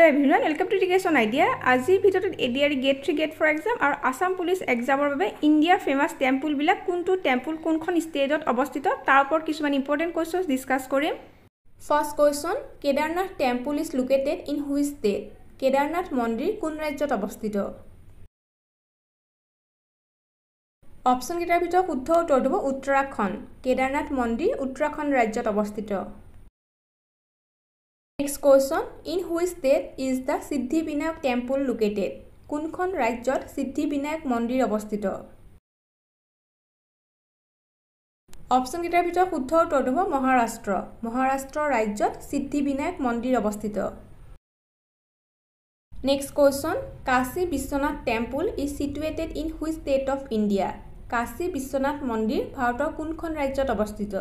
Hello' everyone welcome to education idea আজিৰ D R gate three gate for exam আৰু Assam police এক্সামৰ বাবে ইণ্ডিয়াৰ famous টেম্পুলবিলাক কোনটো টেম্পুল কোনখন ষ্টেটত অৱস্থিত তাৰ ওপৰত কিছুমান ইম্পৰ্টেণ্ট কুৱেশ্যনছ ডিছকাছ কৰিম। First question Kedarnath temple is located in which state Kedarnath মন্দিৰ কোন ৰাজ্যত অৱস্থিত? অপশ্যনকেইটাৰ ভিতৰত শুদ্ধ উত্তৰটো হ'ব উত্তৰাখণ্ড। কেদাৰনাথ মন্দিৰ উত্তৰাখণ্ড ৰাজ্যত অৱস্থিত। Next question in which state is the Siddhivinayak temple located কোনখন ৰাজ্যত সিদ্ধিবিনায়ক মন্দিৰ অৱস্থিত? অপশ্যনকেইটাৰ ভিতৰত শুদ্ধ উত্তৰটো হ'ব মহাৰাষ্ট্ৰ। মহাৰাষ্ট্ৰ ৰাজ্যত সিদ্ধিবিনায়ক মন্দিৰ অৱস্থিত। Next question Kashi Vishwanath temple is situated in which state of India Kashi Vishwanath মন্দিৰ ভাৰতৰ কোনখন ৰাজ্যত অৱস্থিত?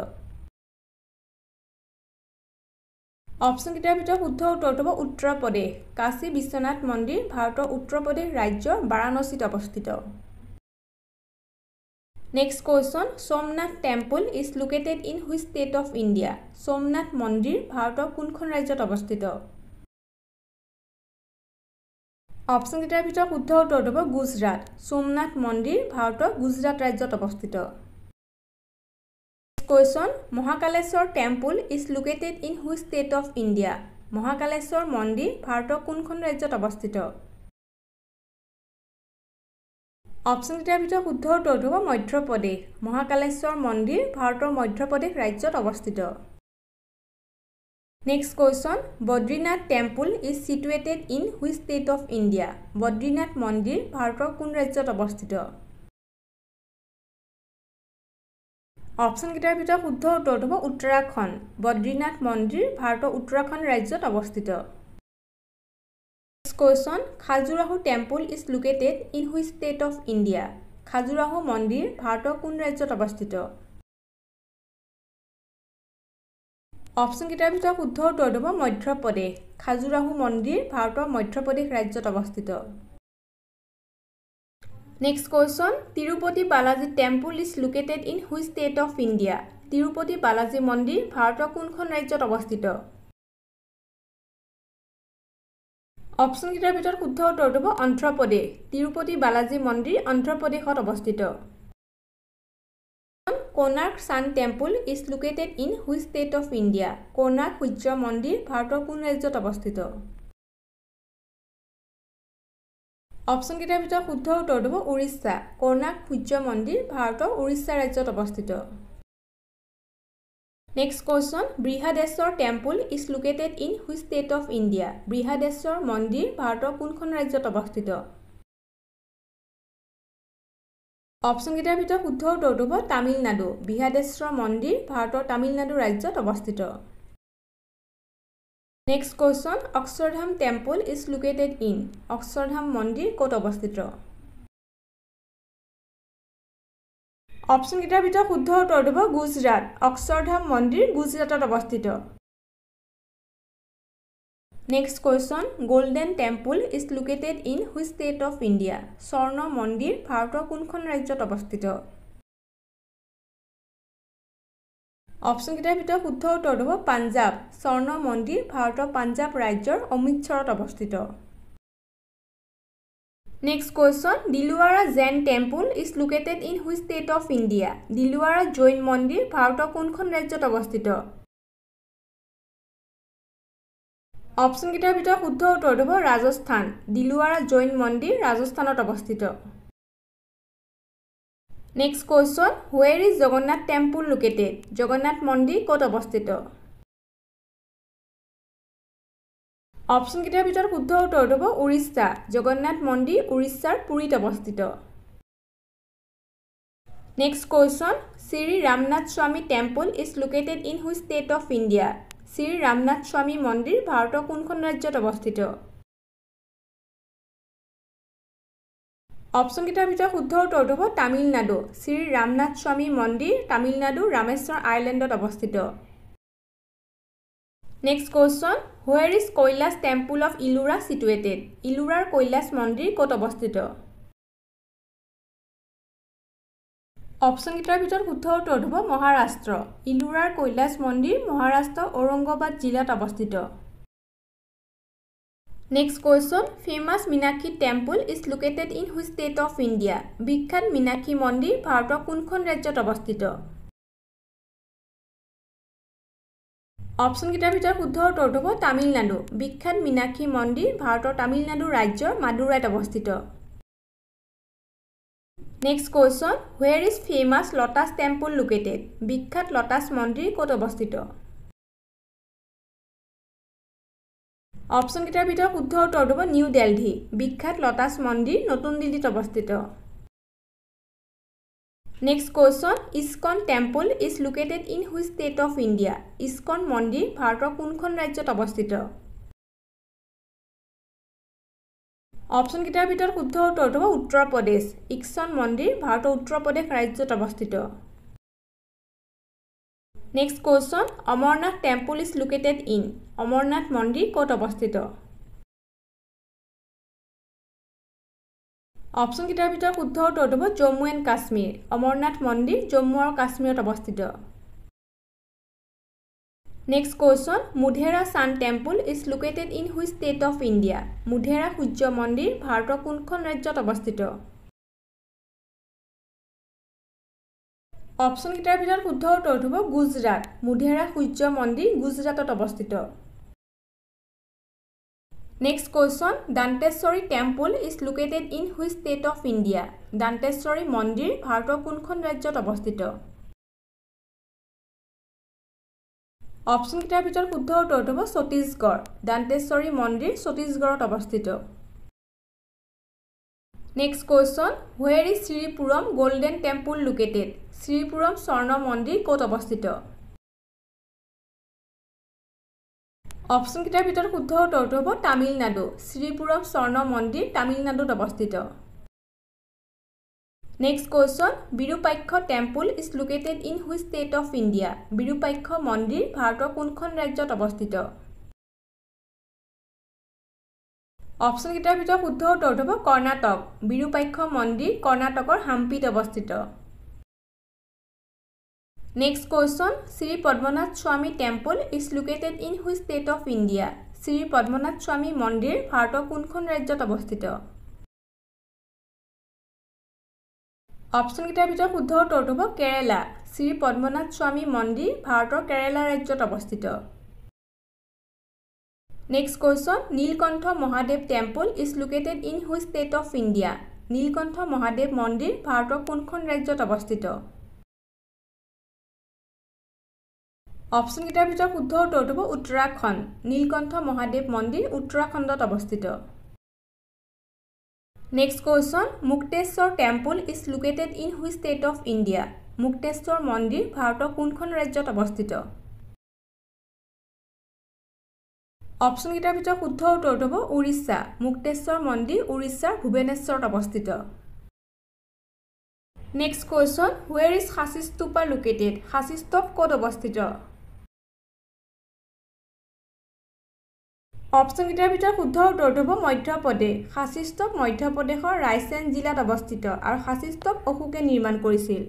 অপশ্যনকেইটাৰ ভিতৰত শুদ্ধ উত্তৰটো হ'ব উত্তৰ প্ৰদেশ। কাশী বিশ্বনাথ মন্দিৰ ভাৰতৰ উত্তৰ প্ৰদেশ ৰাজ্যৰ বাৰাণসীত অৱস্থিত। Next question Somnath temple is located in which state of India Somnath মন্দিৰ ভাৰতৰ কোনখন ৰাজ্যত অৱস্থিত? অপশ্যনকেইটাৰ ভিতৰত শুদ্ধ উত্তৰটো হ'ব গুজৰাট। সোমনাথ মন্দিৰ ভাৰতৰ গুজৰাট ৰাজ্যত অৱস্থিত। Question Mahakaleshwar temple is located in which state of India Mahakaleshwar মন্দিৰ ভাৰতৰ কোনখন ৰাজ্যত অৱস্থিত? অপশ্যনকেইটাৰ ভিতৰত শুদ্ধ উত্তৰটো হ'ব মধ্যপ্ৰদেশ। মহাকালেশ্বৰ মন্দিৰ ভাৰতৰ মধ্যপ্ৰদেশ ৰাজ্যত অৱস্থিত। Next question Badrinath temple is situated in which state of India Badrinath মন্দিৰ ভাৰতৰ কোন ৰাজ্যত অৱস্থিত? অপশ্যনকেইটাৰ ভিতৰত শুদ্ধ উত্তৰটো হ'ব উত্তৰাখণ্ড। বদ্ৰীনাথ মন্দিৰ ভাৰতৰ উত্তৰাখণ্ড ৰাজ্যত অৱস্থিত। Next question Khajuraho temple is located in which state of India Khajuraho মন্দিৰ ভাৰতৰ কোন ৰাজ্যত অৱস্থিত? অপশ্যনকেইটাৰ ভিতৰত শুদ্ধ উত্তৰটো হ'ব মধ্যপ্ৰদেশ। খাজুৰাহো মন্দিৰ ভাৰতৰ মধ্যপ্ৰদেশ ৰাজ্যত অৱস্থিত। Next question Tirupati Balaji temple is located in which state of India Tirupati Balaji মন্দিৰ ভাৰতৰ কোনখন ৰাজ্যত অৱস্থিত? অপশ্যনকেইটাৰ ভিতৰত শুদ্ধ উত্তৰটো হ'ব অন্ধ্ৰপ্ৰদেশ। তিৰুপতি বালাজী মন্দিৰ অন্ধ্ৰপ্ৰদেশত অৱস্থিত। Konark sun temple is located in which state of India Konark সূৰ্য মন্দিৰ ভাৰতৰ কোন ৰাজ্যত অৱস্থিত? অপশ্যনকেইটাৰ ভিতৰত শুদ্ধ উত্তৰটো হ'ব উৰিষ্যা কৰ্ণাক সূৰ্য মন্দিৰ ভাৰতৰ উৰিষ্যা ৰাজ্যত অৱস্থিত। Next question Brihadeeswara temple is located in which state of India Brihadeeswara মন্দিৰ ভাৰতৰ কোনখন ৰাজ্যত অৱস্থিত? অপশ্যনকেইটাৰ ভিতৰত শুদ্ধ উত্তৰটো হ'ব তামিলনাডু। বৃহাদেশ্বৰ মন্দিৰ ভাৰতৰ তামিলনাডু ৰাজ্যত অৱস্থিত। Next question Akshardham temple is located in Akshardham মন্দিৰ ক'ত অৱস্থিত? অপশ্যনকেইটাৰ ভিতৰত শুদ্ধ উত্তৰটো হ'ব গুজৰাট। অক্ষৰধাম মন্দিৰ গুজৰাটত অৱস্থিত। Next question golden temple is located in which state of India স্বৰ্ণ মন্দিৰ ভাৰতৰ কোনখন ৰাজ্যত অৱস্থিত? অপশ্যনকেইটাৰ ভিতৰত শুদ্ধ উত্তৰটো হ'ব পাঞ্জাৱ। স্বৰ্ণ মন্দিৰ ভাৰতৰ পাঞ্জাৱ ৰাজ্যৰ অমৃতসৰত অৱস্থিত। Next question Dilwara Jain temple is located in which state of India Dilwara Jain মন্দিৰ ভাৰতৰ কোনখন ৰাজ্যত অৱস্থিত? অপশ্যনকেইটাৰ ভিতৰত শুদ্ধ উত্তৰটো হ'ব ৰাজস্থান। দিলুৱাৰা জৈন মন্দিৰ ৰাজস্থানত অৱস্থিত। Next question where is Jagannath temple located Jagannath মন্দিৰ ক'ত অৱস্থিত? অপশ্যনকেইটাৰ ভিতৰত শুদ্ধ উত্তৰটো হ'ব উৰিষ্যা। জগন্নাথ মন্দিৰ উৰিষ্যাৰ পুৰীত অৱস্থিত। Next question Shri Ramnath Swami temple is located in which state of India Shri Ramnath Swami মন্দিৰ ভাৰতৰ কোনখন ৰাজ্যত অৱস্থিত? অপশ্যনকেইটাৰ ভিতৰত শুদ্ধ উত্তৰটো হ'ব তামিলনাডু। শ্ৰী ৰামনাথ স্বামী মন্দিৰ তামিলনাডু ৰামেশ্বৰ আইলেণ্ডত অৱস্থিত। Next question where is Kailash temple of Ellora situated ইলোৰাৰ Kailash মন্দিৰ ক'ত অৱস্থিত? অপশ্যনকেইটাৰ ভিতৰত শুদ্ধ উত্তৰটো হ'ব মহাৰাষ্ট্ৰ। ইলোৰাৰ কৈলাছ মন্দিৰ মহাৰাষ্ট্ৰ ঔৰংগাবাদ জিলাত অৱস্থিত। Next question famous Meenakshi temple is located in which state of India বিখ্যাত মীনাক্ষী মন্দিৰ ভাৰতৰ কোনখন ৰাজ্যত অৱস্থিত? অপশ্যনকেইটাৰ ভিতৰত শুদ্ধ উত্তৰটো হ'ব তামিলনাডু। বিখ্যাত মীনাক্ষী মন্দিৰ ভাৰতৰ তামিলনাডু ৰাজ্যৰ মাদুৰাইত অৱস্থিত। Next question where is famous lotus temple located বিখ্যাত লটাছ মন্দিৰ ক'ত অৱস্থিত? অপশ্যনকেইটাৰ ভিতৰত শুদ্ধ উত্তৰটো হ'ব নিউ দেলহি বিখ্যাত লটাছ মন্দিৰ নতুন দিল্লীত অৱস্থিত। Next question ISKCON temple is located in which state of India ISKCON মন্দিৰ ভাৰতৰ কোনখন ৰাজ্যত অৱস্থিত? অপশ্যনকেইটাৰ ভিতৰত শুদ্ধ উত্তৰটো হ'ব উত্তৰ প্ৰদেশ ইস্কন মন্দিৰ ভাৰতৰ উত্তৰ প্ৰদেশ ৰাজ্যত অৱস্থিত। Next question Amarnath temple is located in Amarnath মন্দিৰ ক'ত অৱস্থিত? অপশ্যনকেইটাৰ ভিতৰত শুদ্ধ উত্তৰটো হ'ব জম্মু এণ্ড কাশ্মীৰ অমৰনাথ মন্দিৰ জম্মু আৰু কাশ্মীৰত অৱস্থিত। Next question Modhera sun temple is located in which state of India Modhera সূৰ্য মন্দিৰ ভাৰতৰ কোনখন ৰাজ্যত অৱস্থিত? অপশ্যনকেইটাৰ ভিতৰত শুদ্ধ উত্তৰটো হ'ব গুজৰাট। মুধেৰা সূৰ্য মন্দিৰ গুজৰাটত অৱস্থিত। Next question Danteshwari temple is located in which state of India Danteshwari মন্দিৰ ভাৰতৰ কোনখন ৰাজ্যত অৱস্থিত? অপশ্যনকেইটাৰ ভিতৰত শুদ্ধ উত্তৰটো হ'ব ছত্তীশগড়। দান্তেশ্বৰী মন্দিৰ ছত্তীশগড়ত অৱস্থিত। Next question where is Sripuram golden temple located Sripuram স্বৰ্ণ মন্দিৰ ক'ত অৱস্থিত? অপশ্যনকেইটাৰ ভিতৰত শুদ্ধ উত্তৰটো হ'ব তামিলনাডু। শ্ৰীপুৰম স্বৰ্ণ মন্দিৰ তামিলনাডুত অৱস্থিত। Next question Virupaksha temple is located in which state of India Virupaksha মন্দিৰ ভাৰতৰ কোনখন ৰাজ্যত অৱস্থিত? অপশ্যনকেইটাৰ ভিতৰত শুদ্ধ উত্তৰটো হ'ব কৰ্ণাটক। বিৰুপাক্ষ মন্দিৰ কৰ্ণাটকৰ হাম্পিত অৱস্থিত। Next question Shri Padmanath Swami temple is located in which state of India Shri Padmanath Swami মন্দিৰ ভাৰতৰ কোনখন ৰাজ্যত অৱস্থিত? অপশ্যনকেইটাৰ ভিতৰত শুদ্ধ উত্তৰটো হ'ব কেৰেলা। শ্ৰী পদ্মনাথ স্বামী মন্দিৰ ভাৰতৰ কেৰেলা ৰাজ্যত অৱস্থিত। Next question Neelkanth Mahadev temple is located in which state of India Neelkanth Mahadev মন্দিৰ ভাৰতৰ কোনখন ৰাজ্যত অৱস্থিত? অপশ্যনকেইটাৰ ভিতৰত শুদ্ধ উত্তৰটো হ'ব উত্তৰাখণ্ড। নীলকণ্ঠ মহাদেৱ মন্দিৰ উত্তৰাখণ্ডত অৱস্থিত। Next question Mukteshwar temple is located in which state of India Mukteshwar মন্দিৰ ভাৰতৰ কোনখন ৰাজ্যত অৱস্থিত? অপশ্যনকেইটাৰ ভিতৰত শুদ্ধ উত্তৰটো হ'ব উৰিষ্যা মুক্তেশ্বৰ মন্দিৰ উৰিষ্যাৰ ভুৱনেশ্বৰত অৱস্থিত। Next question where is Sanchi Stupa located Sanchi Stupa ক'ত অৱস্থিত? অপশ্যনকেইটাৰ ভিতৰত শুদ্ধ উত্তৰটো হ'ব মধ্যপ্ৰদেশ। সাঁচিস্তূপ মধ্যপ্ৰদেশৰ ৰায়চেন জিলাত অৱস্থিত আৰু সাঁচিস্তূপ অশোকে নিৰ্মাণ কৰিছিল।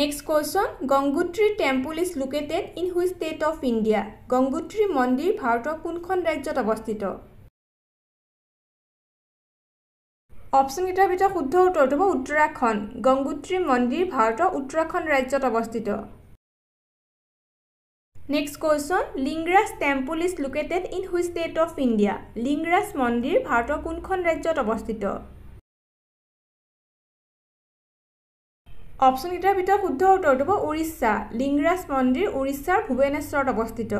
Next question Gangotri temple is located in which state of India Gangotri মন্দিৰ ভাৰতৰ কোনখন ৰাজ্যত অৱস্থিত? অপশ্যনকেইটাৰ ভিতৰত শুদ্ধ উত্তৰটো হ'ব উত্তৰাখণ্ড। গংগোত্ৰী মন্দিৰ ভাৰতৰ উত্তৰাখণ্ড ৰাজ্যত অৱস্থিত। Next question Lingaraj temple is located in which state of India Lingaraj মন্দিৰ ভাৰতৰ কোনখন ৰাজ্যত অৱস্থিত? অপশ্যনকেইটাৰ ভিতৰত শুদ্ধ উত্তৰটো হ'ব উৰিষ্যা। লিংগৰাজ মন্দিৰ উৰিষ্যাৰ ভুৱনেশ্বৰত অৱস্থিত।